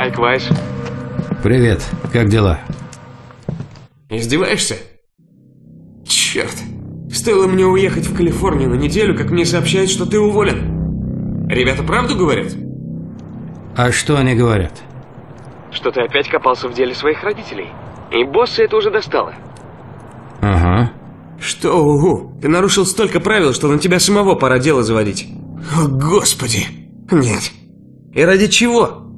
Майк Вайс. Привет, как дела? Издеваешься? Черт. Стоило мне уехать в Калифорнию на неделю, как мне сообщают, что ты уволен. Ребята правду говорят? А что они говорят? Что ты опять копался в деле своих родителей. И босса это уже достало. Ага. Что, угу? Ты нарушил столько правил, что на тебя самого пора дело заводить. О, господи. Нет. И ради чего?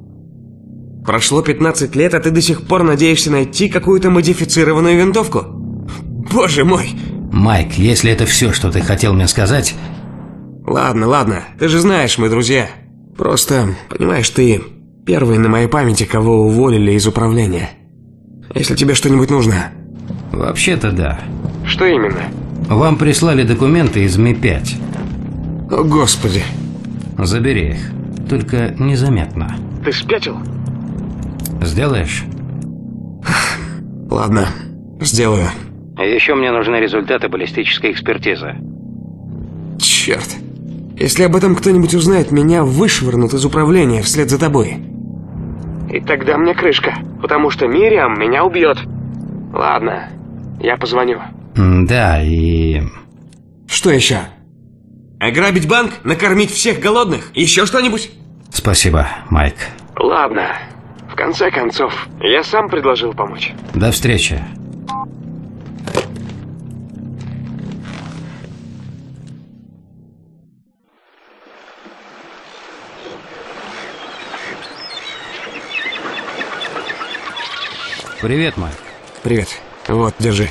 Прошло 15 лет, а ты до сих пор надеешься найти какую-то модифицированную винтовку? Боже мой! Майк, если это все, что ты хотел мне сказать... Ладно, ладно, ты же знаешь, мы друзья. Просто, понимаешь, ты первый на моей памяти, кого уволили из управления. Если тебе что-нибудь нужно. Вообще-то да. Что именно? Вам прислали документы из Ми-5. О, господи. Забери их. Только незаметно. Ты спятил? Сделаешь? Ладно, сделаю. Еще мне нужны результаты баллистической экспертизы. Черт. Если об этом кто-нибудь узнает, меня вышвырнут из управления вслед за тобой. И тогда мне крышка, потому что Мириам меня убьет. Ладно, я позвоню. Да, и... Что еще? Ограбить банк? Накормить всех голодных? Еще что-нибудь? Спасибо, Майк. Ладно. В конце концов, я сам предложил помочь. До встречи. Привет, Майк. Привет. Вот, держи.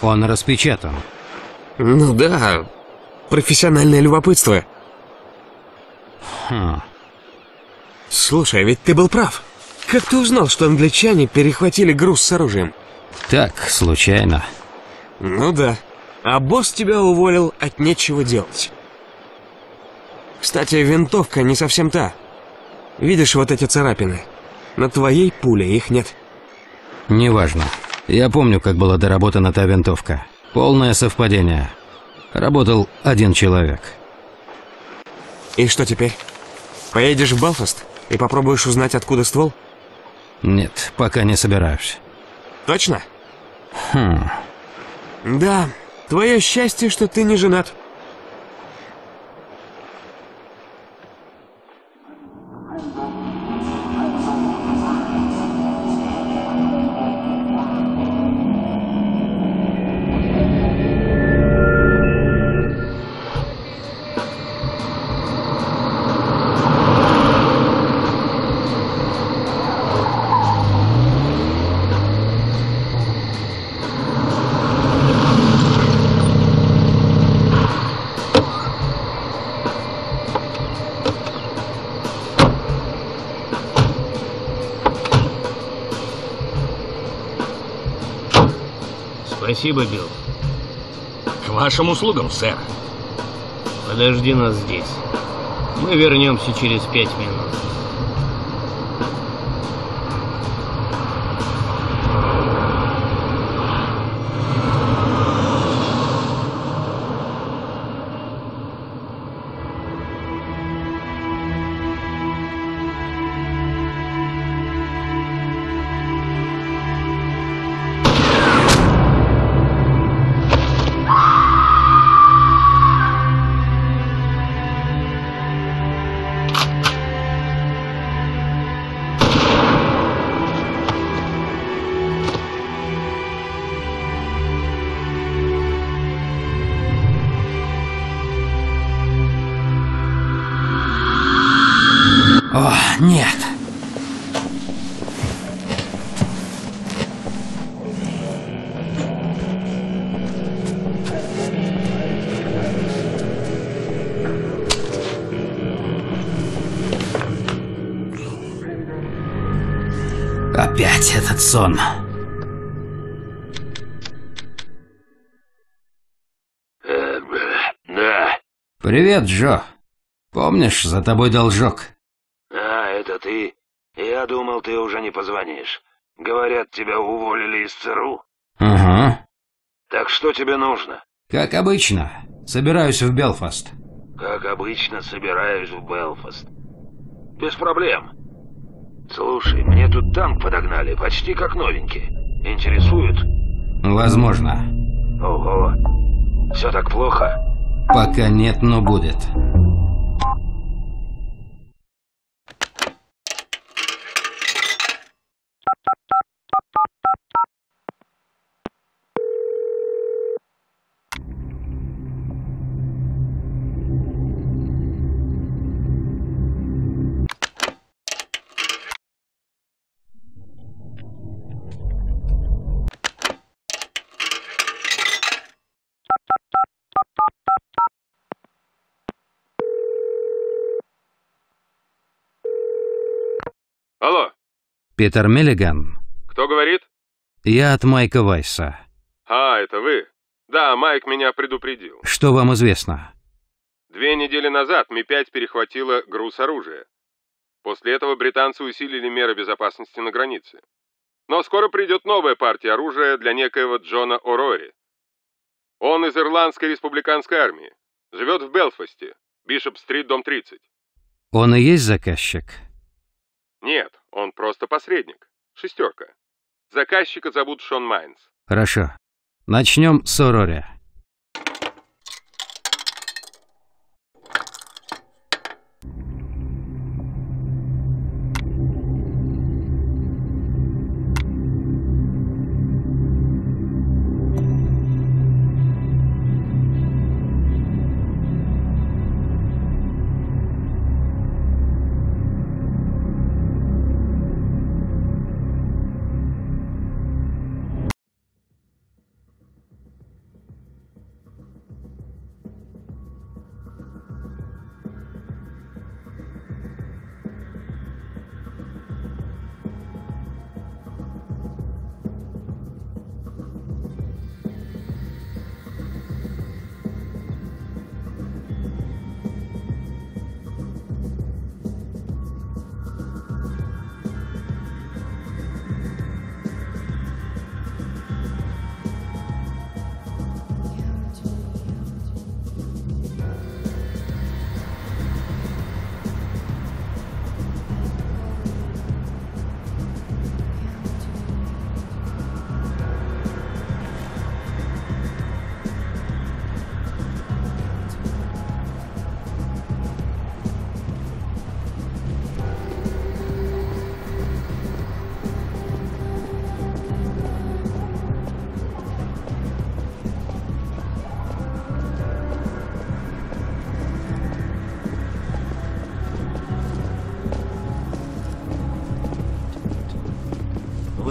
Он распечатан. Ну да, профессиональное любопытство. Хм. Слушай, ведь ты был прав. Как ты узнал, что англичане перехватили груз с оружием? Так, случайно. Ну да. А босс тебя уволил от нечего делать. Кстати, винтовка не совсем та. Видишь вот эти царапины? На твоей пуле их нет. Неважно. Я помню, как была доработана та винтовка. Полное совпадение. Работал один человек. И что теперь? Поедешь в Белфаст и попробуешь узнать, откуда ствол? Нет, пока не собираюсь. Точно? Хм. Да, твое счастье, что ты не женат. Спасибо, Билл. К вашим услугам, сэр. Подожди нас здесь. Мы вернемся через пять минут. Сон. Да. Привет, Джо. Помнишь, за тобой должок? А, это ты? Я думал, ты уже не позвонишь. Говорят, тебя уволили из ЦРУ. Угу. Так что тебе нужно? Как обычно. Собираюсь в Белфаст. Как обычно, собираюсь в Белфаст. Без проблем. Слушай, мне тут танк подогнали, почти как новенький. Интересует? Возможно. Ого. Все так плохо? Пока нет, но будет. Питер Миллиган. кто говорит? Я от Майка Вайса. А, это вы. Да, Майк меня предупредил. Что вам известно? Две недели назад Ми-5 перехватила груз оружия. После этого британцы усилили меры безопасности на границе. Но скоро придет новая партия оружия для некоего Джона О'Рори. Он из Ирландской республиканской армии. Живет в Белфасте, Бишоп-стрит, дом 30. Он и есть заказчик? Нет, просто посредник. Шестерка. Заказчика зовут Шон Майнс. Хорошо. Начнем с Орори.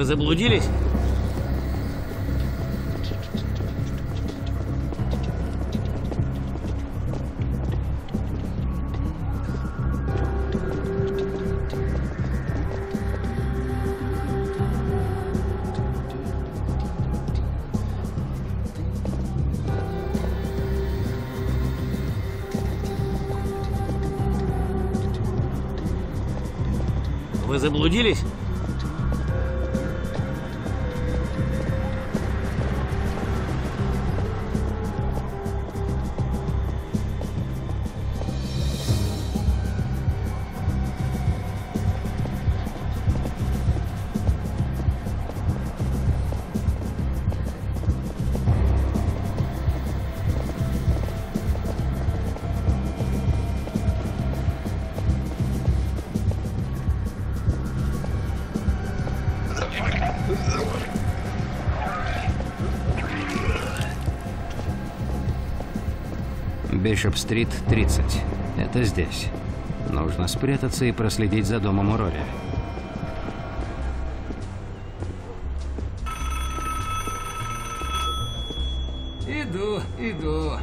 Заблудились? Вы заблудились? Бишоп-стрит, 30. Это здесь. Нужно спрятаться и проследить за домом Урори. Иду, иду.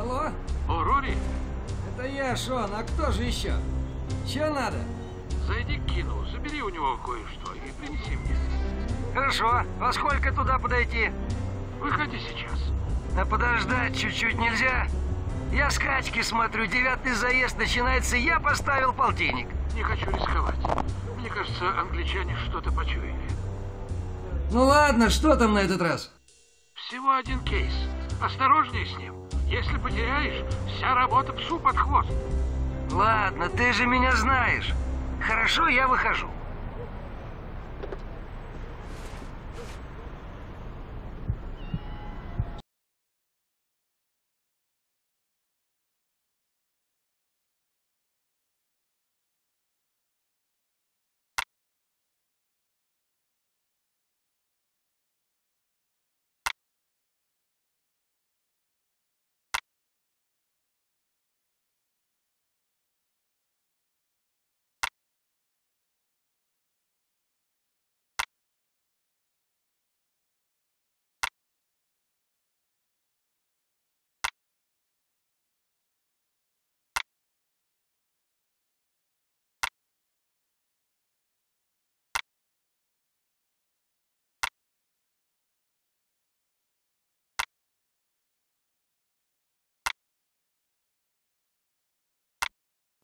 Алло? О, Рори, Это я, Шон, а кто же еще? Че надо? зайди к Кину, забери у него кое-что и принеси мне. Хорошо. Во сколько туда подойти? Выходи сейчас. А подождать чуть-чуть нельзя? Я скачки смотрю, девятый заезд начинается, я поставил полтинник. Не хочу рисковать. Мне кажется, англичане что-то почуяли. Ну ладно, что там на этот раз? Всего один кейс. Осторожней с ним. Если потеряешь, вся работа псу под хвост. Ладно, ты же меня знаешь. Хорошо, я выхожу.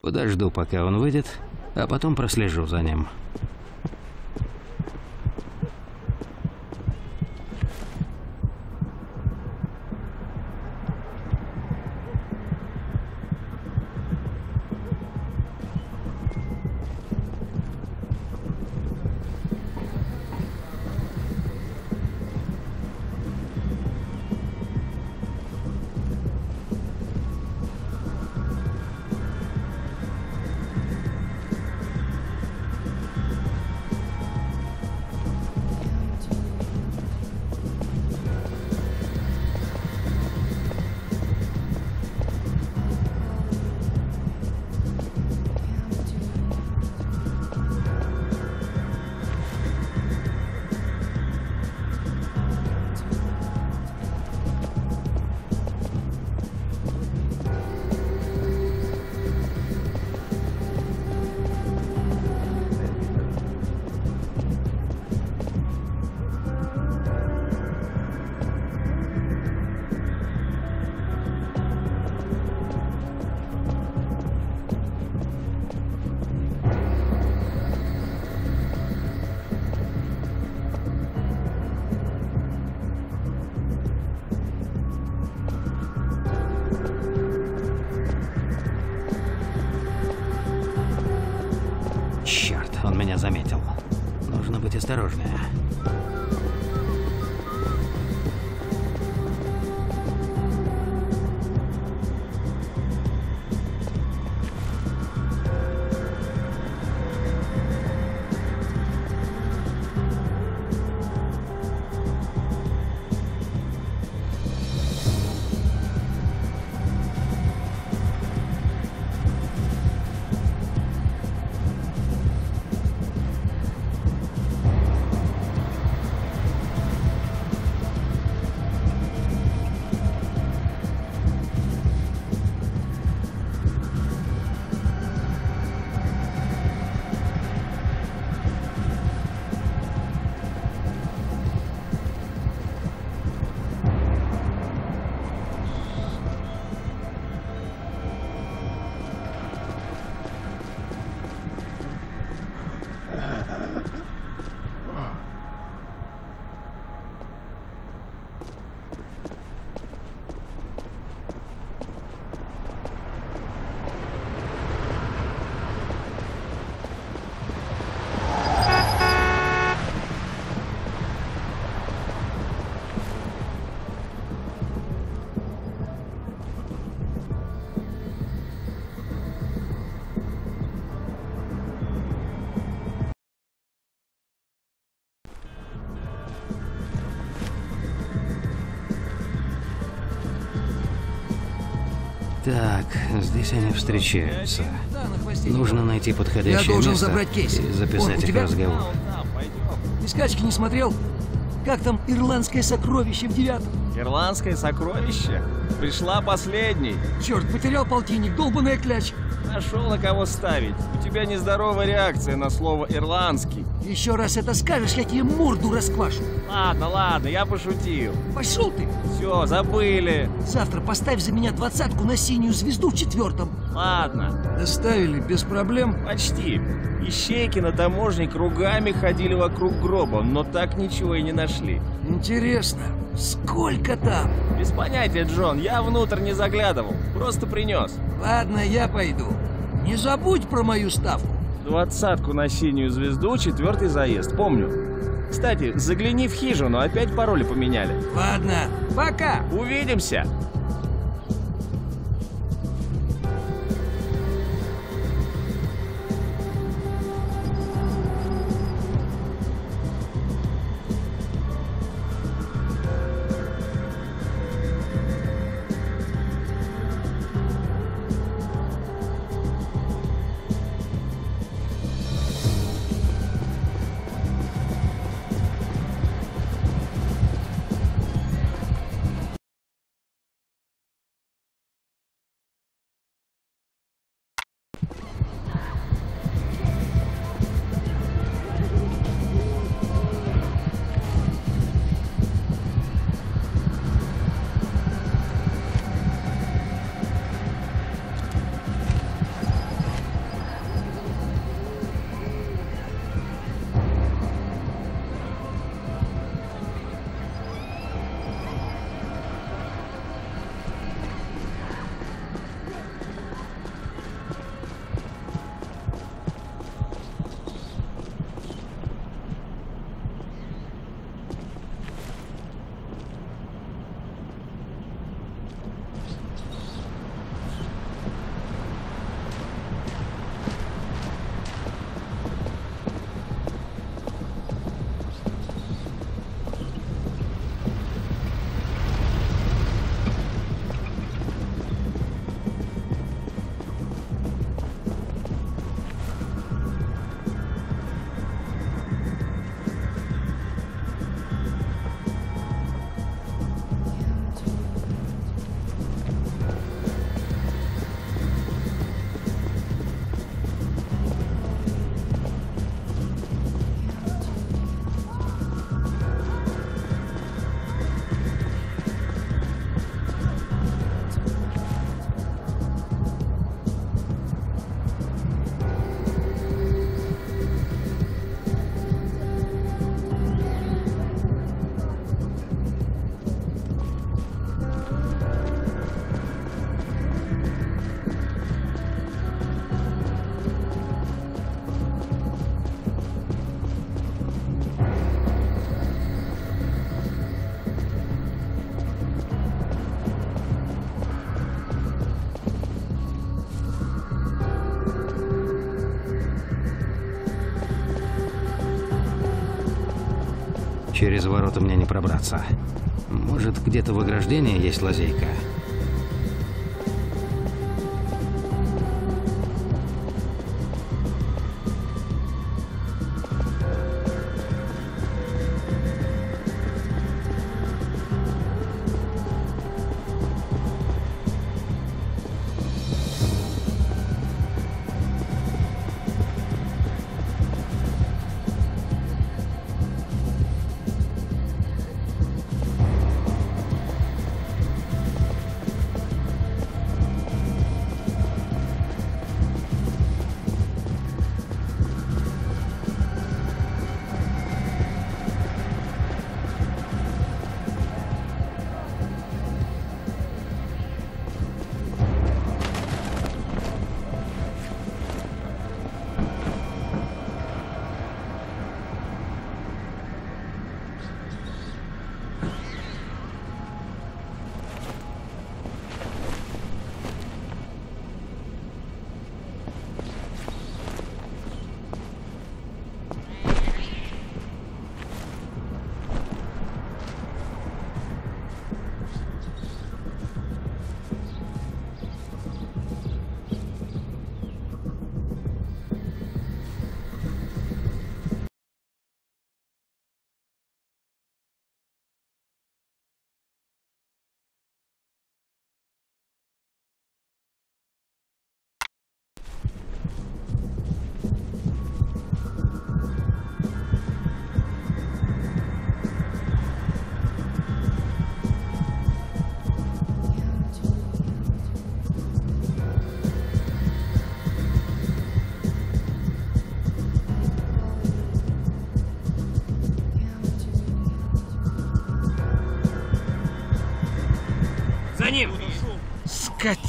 Подожду, пока он выйдет, а потом прослежу за ним. Заметил. Нужно быть осторожнее. Так, здесь они встречаются. Нужно найти подходящее Я должен место забрать кейс. и Он записать у их тебя? разговор. Ты скачки не смотрел? Как там ирландское сокровище в девятом? Ирландское сокровище? Пришла последней. Черт, потерял полтинник, долбаная кляч. Нашел на кого ставить. У тебя нездоровая реакция на слово «ирландский». Еще раз это скажешь, я тебе морду расквашу. Ладно, ладно, я пошутил. Пошел ты. Все, забыли. Завтра поставь за меня двадцатку на синюю звезду в четвертом. Ладно, Доставили без проблем. почти. Ищейки на таможне кругами ходили вокруг гроба, но так ничего и не нашли. Интересно, сколько Сколько там? Без понятия, Джон, я внутрь не заглядывал, просто принес. Ладно, я пойду. Не забудь про мою ставку. Двадцатку на синюю звезду, четвертый заезд, помню. Кстати, загляни в хижину, опять пароли поменяли. Ладно, пока. Увидимся! Через ворота мне не пробраться. Может, где-то в ограждении есть лазейка?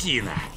Скотина!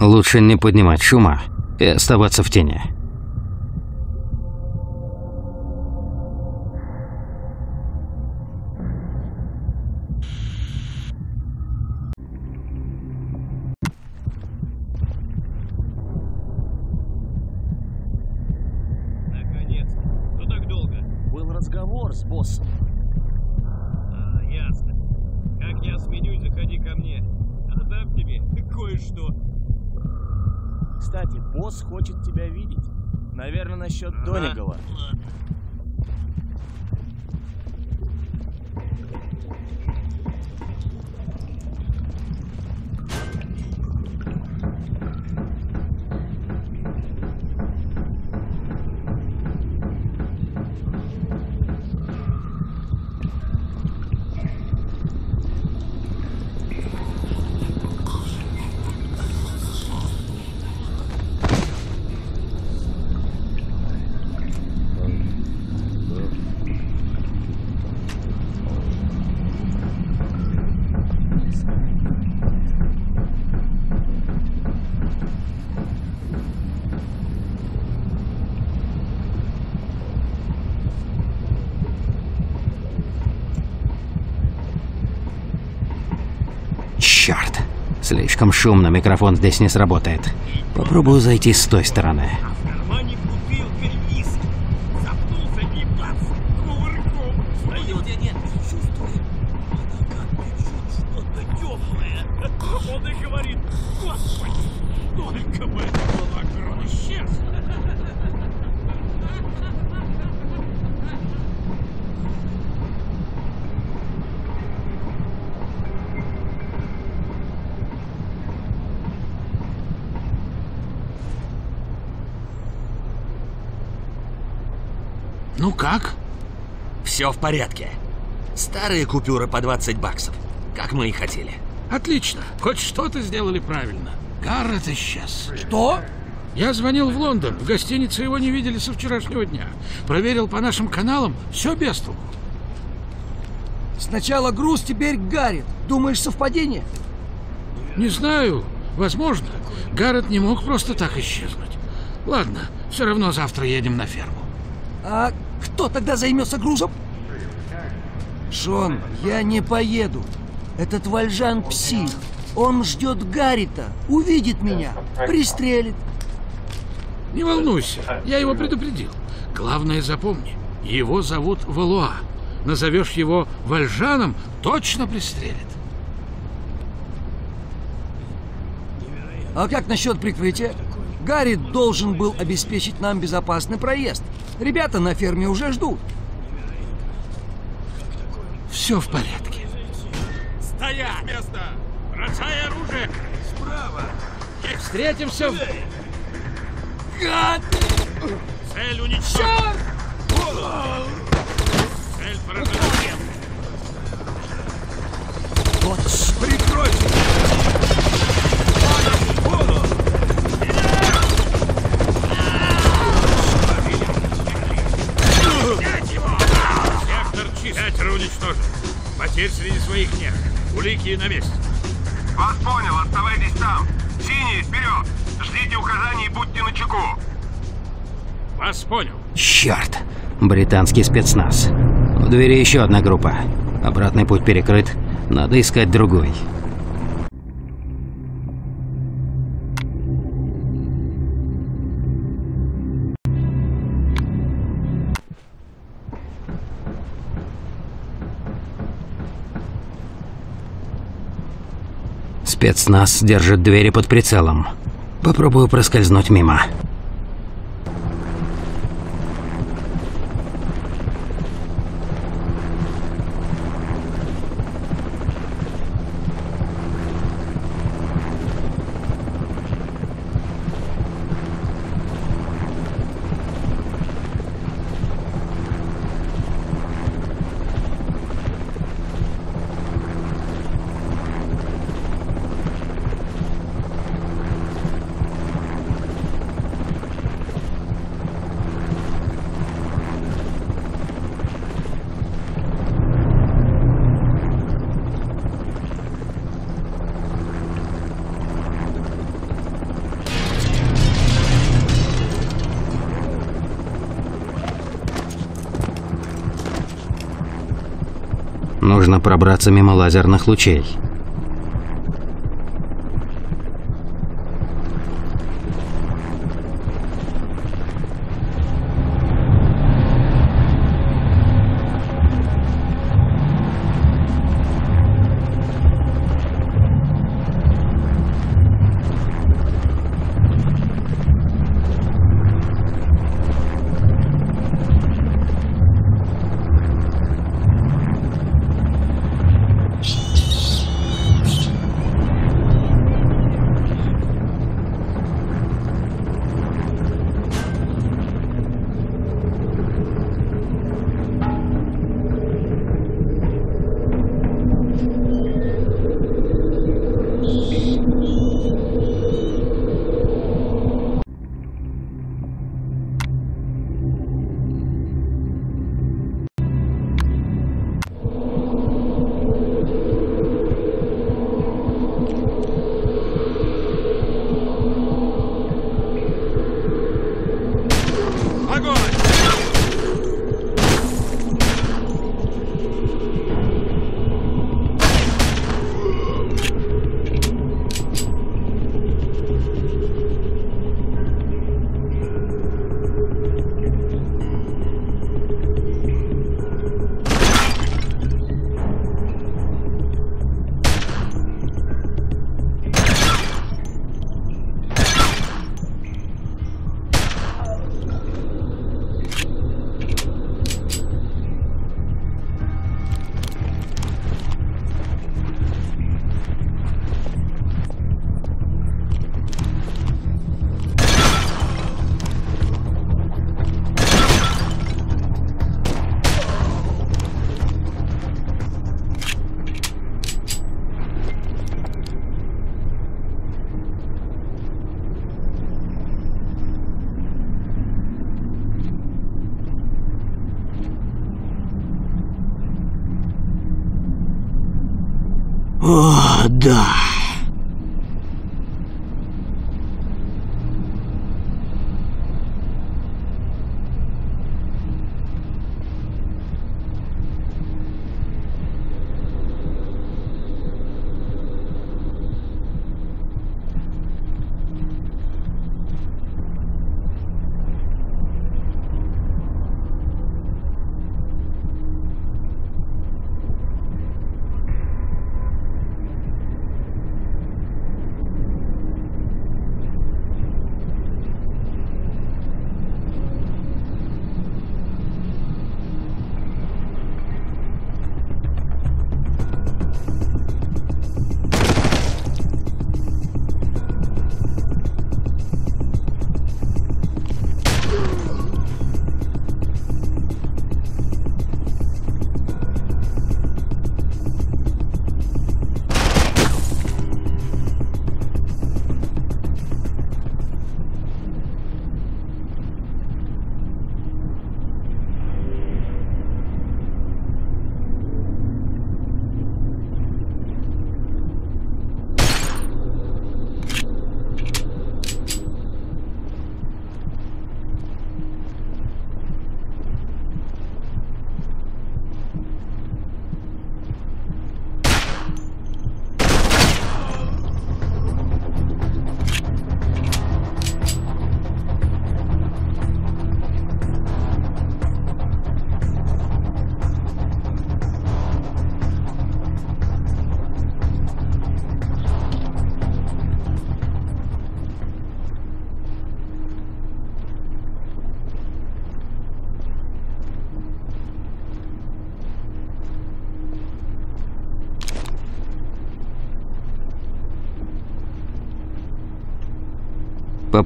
Лучше не поднимать шума и оставаться в тени. Слишком шумно, микрофон здесь не сработает. Попробую зайти с той стороны. Все в порядке. Старые купюры по 20 баксов, как мы и хотели. Отлично. Хоть что-то сделали правильно. Гаррет исчез. Что? Я звонил в Лондон. В гостинице его не видели со вчерашнего дня. Проверил по нашим каналам. Все без толку. Сначала груз, теперь Гаррит. Думаешь, совпадение? Не знаю. Возможно. Гаррет не мог просто так исчезнуть. Ладно, все равно завтра едем на ферму. А кто тогда займется грузом? Шон, я не поеду. Этот Вальжан псих. Он ждет Гаррита, увидит меня, пристрелит. Не волнуйся, я его предупредил. Главное запомни, его зовут Валуа. Назовешь его Вальжаном, точно пристрелит. А как насчет прикрытия? Гаррит должен был обеспечить нам безопасный проезд. Ребята на ферме уже ждут. Все в порядке. Стоять! Место! Бросай оружие! Справа! Встретимся в... Гад! Цель уничтожена! Цель поражена! Вот прикройте! Пятеро уничтожен. Потерь среди своих нет. Улики на месте. Вас понял, оставайтесь там. Синие, вперед! Ждите указаний и будьте начеку. Вас понял. Черт! Британский спецназ. В двери еще одна группа. Обратный путь перекрыт. Надо искать другой. Спецназ держит двери под прицелом. Попробую проскользнуть мимо. Нужно пробраться мимо лазерных лучей. О,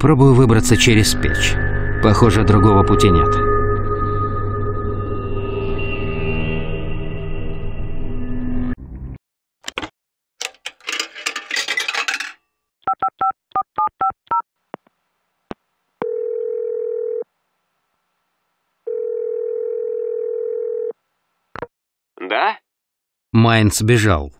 Попробую выбраться через печь. Похоже, другого пути нет. Да? Майн сбежал.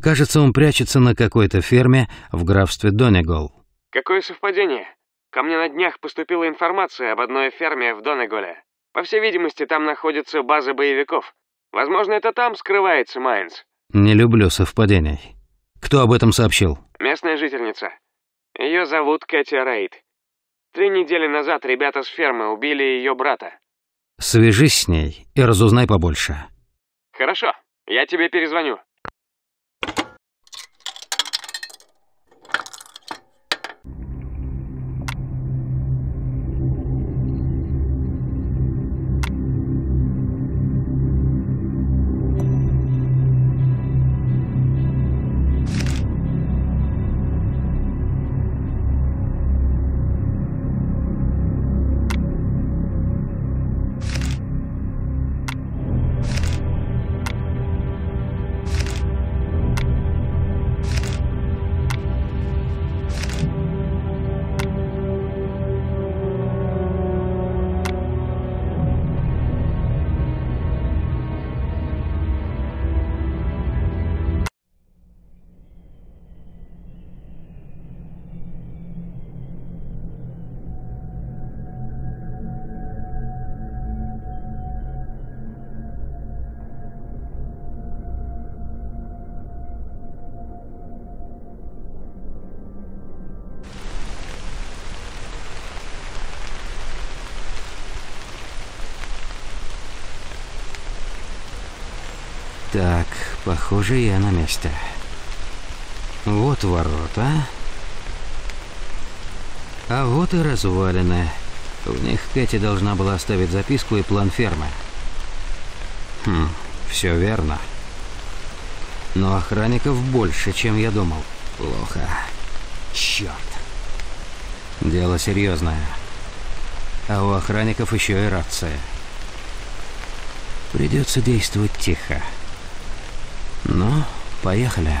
Кажется, он прячется на какой-то ферме в графстве Донегол. Какое совпадение? Ко мне на днях поступила информация об одной ферме в Донеголе. По всей видимости, там находится база боевиков. Возможно, это там скрывается Майнс. Не люблю совпадений. Кто об этом сообщил? Местная жительница. Ее зовут Кэти Рейд. Три недели назад ребята с фермы убили ее брата. Свяжись с ней и разузнай побольше. Хорошо, я тебе перезвоню. Так, похоже, я на месте. Вот ворота. А вот и развалины. В них Кэти должна была оставить записку и план фермы. Хм, все верно. Но охранников больше, чем я думал. Плохо. Черт. Дело серьезное. А у охранников еще и рация. Придется действовать тихо. Ну, поехали.